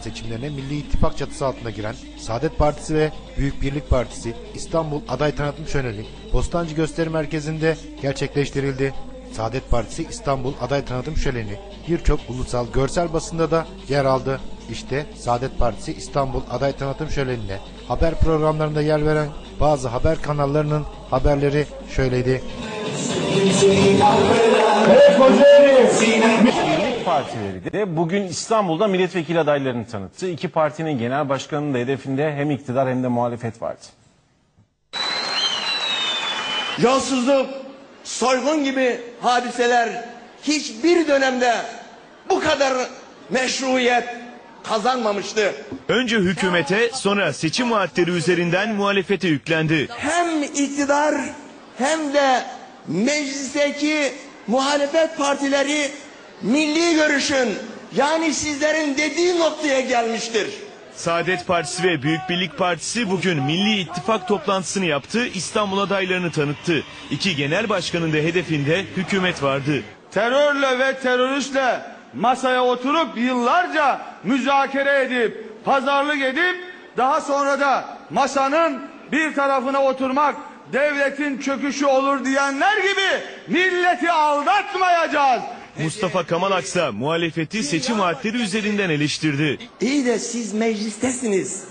seçimlerine Milli İttifak çatısı altında giren Saadet Partisi ve Büyük Birlik Partisi İstanbul aday tanıtım şöleni Bostancı Gösteri Merkezi'nde gerçekleştirildi. Saadet Partisi İstanbul aday tanıtım şöleni birçok ulusal görsel basında da yer aldı. İşte Saadet Partisi İstanbul aday tanıtım şölenine haber programlarında yer veren bazı haber kanallarının haberleri şöyleydi. Partileri de bugün İstanbul'da milletvekili adaylarını tanıttı. İki partinin genel başkanının da hedefinde hem iktidar hem de muhalefet vardı. Yolsuzluk, soygun gibi hadiseler hiçbir dönemde bu kadar meşruiyet kazanmamıştı. Önce hükümete sonra seçim vaatleri üzerinden muhalefete yüklendi. Hem iktidar hem de meclisteki muhalefet partileri milli görüşün yani sizlerin dediği noktaya gelmiştir. Saadet Partisi ve Büyük Birlik Partisi bugün Milli İttifak toplantısını yaptı, İstanbul adaylarını tanıttı. İki genel başkanın da hedefinde hükümet vardı. terörle ve teröristle masaya oturup yıllarca müzakere edip pazarlık edip daha sonra da masanın bir tarafına oturmak devletin çöküşü olur diyenler gibi milleti aldatmayacağız. Mustafa Kamal Aksa muhalefeti seçim vaatleri üzerinden eleştirdi. İyi de siz meclistesiniz.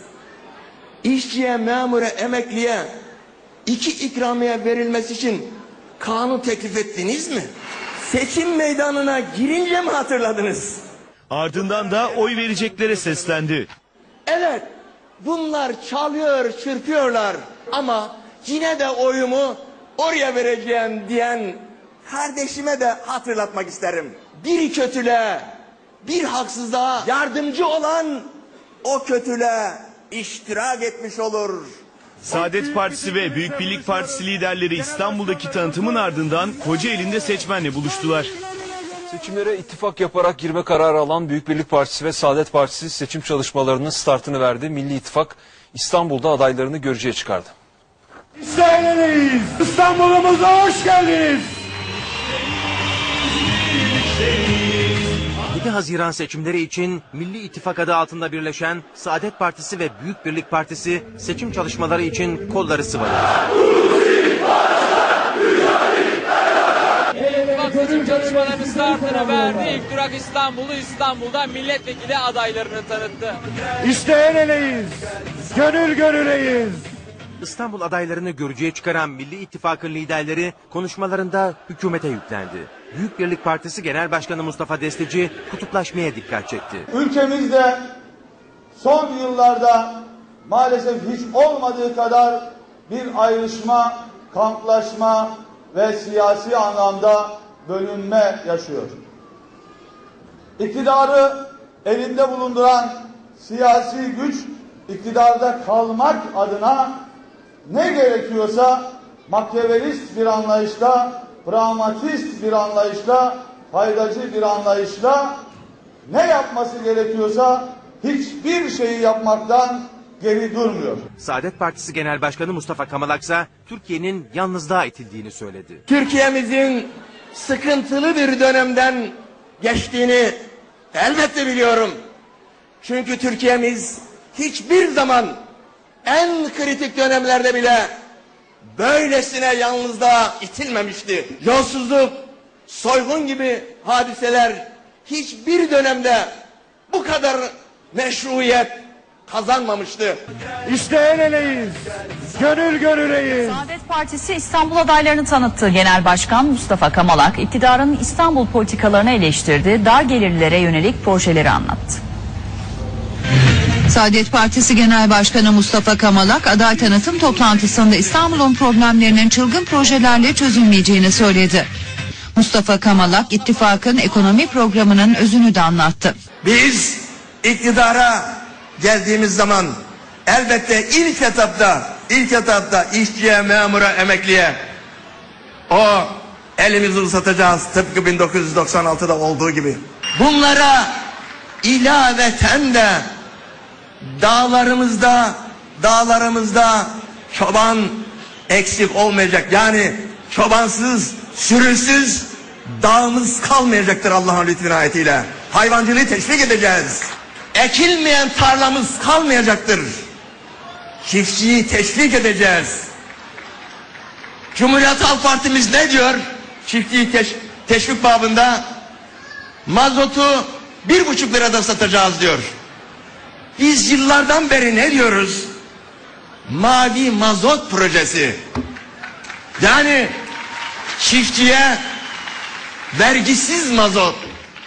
İşçiye, memura, emekliye iki ikramiye verilmesi için kanun teklif ettiniz mi? Seçim meydanına girince mi hatırladınız? Ardından da oy vereceklere seslendi. Evet, bunlar çalıyor, çırpıyorlar ama yine de oyumu oraya vereceğim diyen kardeşime de hatırlatmak isterim. Bir kötüle, bir haksızlığa yardımcı olan o kötüle iştirak etmiş olur. Saadet Partisi ve Büyük Birlik Partisi liderleri İstanbul'daki tanıtımın ardından Kocaeli'nde seçmenle buluştular. Seçimlere ittifak yaparak girme kararı alan Büyük Birlik Partisi ve Saadet Partisi seçim çalışmalarının startını verdi. Milli İttifak İstanbul'da adaylarını görücüye çıkardı. İsrail'deyiz. İstanbul'umuza hoş geldiniz. 7 Haziran seçimleri için Milli İttifak adı altında birleşen Saadet Partisi ve Büyük Birlik Partisi seçim çalışmaları için kolları sıvadı. İttifak seçim çalışmalarının startını verdi. İlk durak İstanbul'u İstanbul'da milletvekili adaylarını tanıttı. İsteyen eleyiz. Gönül gönüleyiz. İstanbul adaylarını görücüye çıkaran Milli İttifak'ın liderleri konuşmalarında hükümete yüklendi. Büyük Birlik Partisi Genel Başkanı Mustafa Destici kutuplaşmaya dikkat çekti. Ülkemizde son yıllarda maalesef hiç olmadığı kadar bir ayrışma, kamplaşma ve siyasi anlamda bölünme yaşıyor. İktidarı elinde bulunduran siyasi güç iktidarda kalmak adına ne gerekiyorsa makyavelist bir anlayışla, pragmatist bir anlayışla, faydacı bir anlayışla ne yapması gerekiyorsa hiçbir şeyi yapmaktan geri durmuyor. Saadet Partisi Genel Başkanı Mustafa Kamal Aksa Türkiye'nin yalnızlığa itildiğini söyledi. Türkiye'mizin sıkıntılı bir dönemden geçtiğini elbette biliyorum. Çünkü Türkiye'miz hiçbir zaman en kritik dönemlerde bile böylesine yalnızlığa itilmemişti. Yolsuzluk, soygun gibi hadiseler hiçbir dönemde bu kadar meşruiyet kazanmamıştı. İsteyen eleyiz. Gönül gönüleyiz. Saadet Partisi İstanbul adaylarını tanıttı. Genel Başkan Mustafa Kamalak iktidarın İstanbul politikalarını eleştirdi. Dar gelirlilere yönelik projeleri anlattı. Saadet Partisi Genel Başkanı Mustafa Kamalak aday tanıtım toplantısında İstanbul'un problemlerinin çılgın projelerle çözülmeyeceğini söyledi. Mustafa Kamalak ittifakın ekonomi programının özünü de anlattı. Biz iktidara geldiğimiz zaman elbette ilk etapta, ilk etapta işçiye, memura, emekliye o elimizi uzatacağız tıpkı 1996'da olduğu gibi. Bunlara ilaveten de dağlarımızda, dağlarımızda çoban eksik olmayacak. Yani çobansız, sürüsüz dağımız kalmayacaktır Allah'ın lütfü inayetiyle. Hayvancılığı teşvik edeceğiz. ekilmeyen tarlamız kalmayacaktır. Çiftçiyi teşvik edeceğiz. Cumhuriyet Halk Partimiz ne diyor? Çiftçiyi teş- teşvik babında mazotu bir buçuk lirada satacağız diyor. Biz yıllardan beri ne diyoruz? Mavi mazot projesi. Yani çiftçiye vergisiz mazot.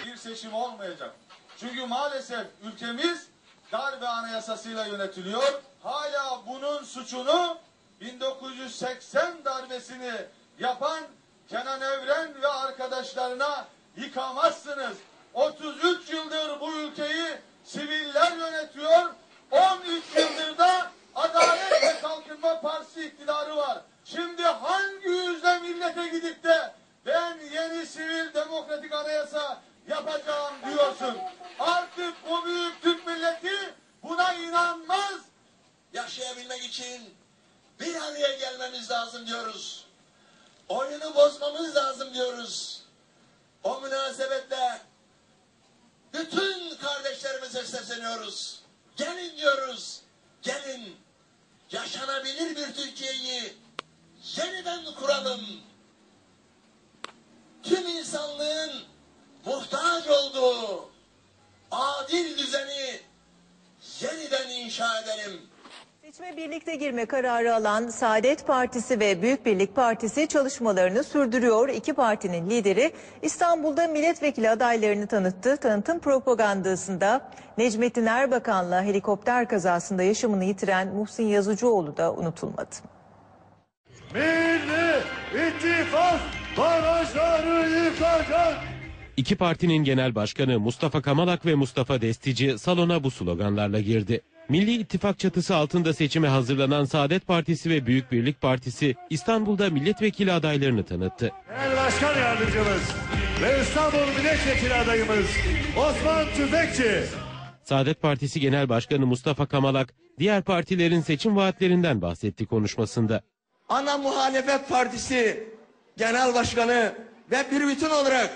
bir seçim olmayacak. Çünkü maalesef ülkemiz darbe anayasasıyla yönetiliyor. Hala bunun suçunu 1980 darbesini yapan Kenan Evren ve arkadaşlarına yıkamazsınız. 33 yıldır bu ülkeyi siviller yönetiyor. 13 yıldır da Adalet ve Kalkınma Partisi iktidarı var. Şimdi hangi yüzle millete gidip de ben yeni sivil demokratik anayasa yapacağım diyorsun. Artık bu büyük Türk milleti buna inanmaz. Yaşayabilmek için bir araya gelmemiz lazım diyoruz. Oyunu bozmamız lazım diyoruz. O münasebetle bütün kardeşlerimize sesleniyoruz. Gelin diyoruz. Gelin. Yaşanabilir bir Türkiye'yi yeniden kuralım. Tüm insanlığın muhtaç olduğu adil düzeni yeniden inşa edelim. Seçime birlikte girme kararı alan Saadet Partisi ve Büyük Birlik Partisi çalışmalarını sürdürüyor. İki partinin lideri İstanbul'da milletvekili adaylarını tanıttı. Tanıtım propagandasında Necmettin Erbakan'la helikopter kazasında yaşamını yitiren Muhsin Yazıcıoğlu da unutulmadı. Milli İttifak barajları yıkacak. İki partinin genel başkanı Mustafa Kamalak ve Mustafa Destici salona bu sloganlarla girdi. Milli İttifak çatısı altında seçime hazırlanan Saadet Partisi ve Büyük Birlik Partisi İstanbul'da milletvekili adaylarını tanıttı. Genel Başkan Yardımcımız ve İstanbul Milletvekili adayımız Osman Tüfekçi. Saadet Partisi Genel Başkanı Mustafa Kamalak diğer partilerin seçim vaatlerinden bahsetti konuşmasında. Ana muhalefet partisi genel başkanı ve bir bütün olarak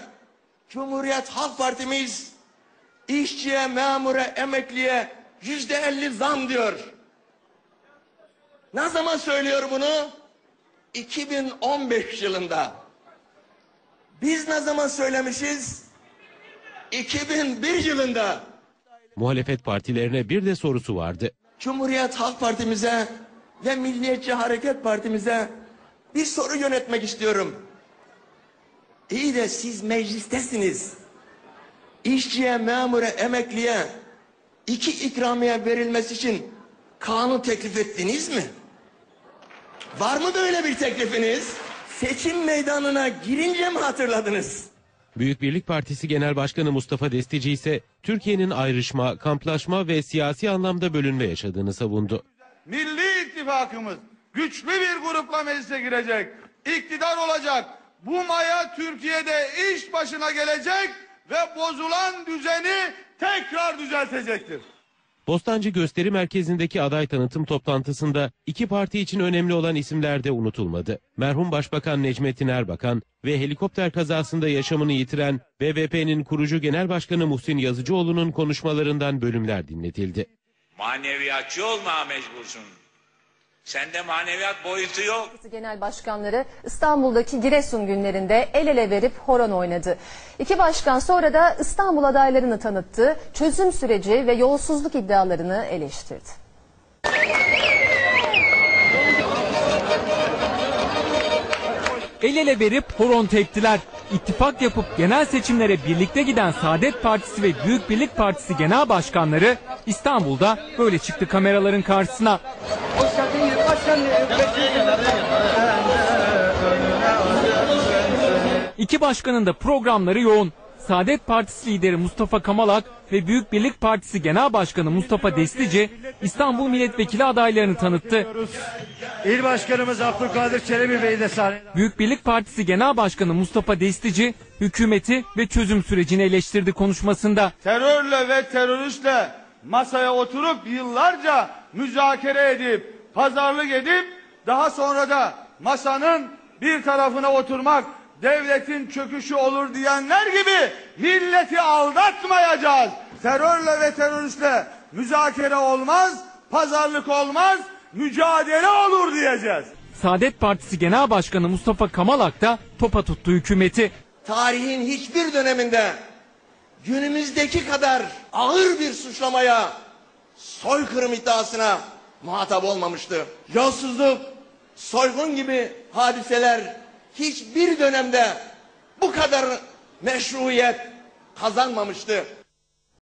Cumhuriyet Halk Partimiz işçiye, memura, emekliye yüzde elli zam diyor. Ne zaman söylüyor bunu? 2015 yılında. Biz ne zaman söylemişiz? 2001 yılında. Muhalefet partilerine bir de sorusu vardı. Cumhuriyet Halk Partimize ve Milliyetçi Hareket Partimize bir soru yönetmek istiyorum. İyi de siz meclistesiniz. İşçiye, memura, emekliye iki ikramiye verilmesi için kanun teklif ettiniz mi? Var mı böyle bir teklifiniz? Seçim meydanına girince mi hatırladınız? Büyük Birlik Partisi Genel Başkanı Mustafa Destici ise Türkiye'nin ayrışma, kamplaşma ve siyasi anlamda bölünme yaşadığını savundu. Milli İttifakımız güçlü bir grupla meclise girecek. İktidar olacak. Bu maya Türkiye'de iş başına gelecek ve bozulan düzeni tekrar düzeltecektir. Bostancı Gösteri Merkezi'ndeki aday tanıtım toplantısında iki parti için önemli olan isimler de unutulmadı. Merhum Başbakan Necmettin Erbakan ve helikopter kazasında yaşamını yitiren BBP'nin kurucu genel başkanı Muhsin Yazıcıoğlu'nun konuşmalarından bölümler dinletildi. Maneviyatçı olmaya mecbursun. Sende maneviyat boyutu yok. Genel başkanları İstanbul'daki Giresun günlerinde el ele verip horon oynadı. İki başkan sonra da İstanbul adaylarını tanıttı, çözüm süreci ve yolsuzluk iddialarını eleştirdi. El ele verip horon teptiler. İttifak yapıp genel seçimlere birlikte giden Saadet Partisi ve Büyük Birlik Partisi genel başkanları İstanbul'da böyle çıktı kameraların karşısına. İki başkanın da programları yoğun. Saadet Partisi lideri Mustafa Kamalak ve Büyük Birlik Partisi Genel Başkanı Mustafa Destici İstanbul Milletvekili adaylarını tanıttı. İl Başkanımız Abdülkadir Çelebi Bey de sahnede. Büyük Birlik Partisi Genel Başkanı Mustafa Destici hükümeti ve çözüm sürecini eleştirdi konuşmasında. Terörle ve teröristle masaya oturup yıllarca müzakere edip, pazarlık edip daha sonra da masanın bir tarafına oturmak devletin çöküşü olur diyenler gibi milleti aldatmayacağız. Terörle ve teröristle müzakere olmaz, pazarlık olmaz, mücadele olur diyeceğiz. Saadet Partisi Genel Başkanı Mustafa Kamalak da topa tuttu hükümeti. Tarihin hiçbir döneminde günümüzdeki kadar ağır bir suçlamaya, soykırım iddiasına muhatap olmamıştı. Yolsuzluk, soygun gibi hadiseler hiçbir dönemde bu kadar meşruiyet kazanmamıştı.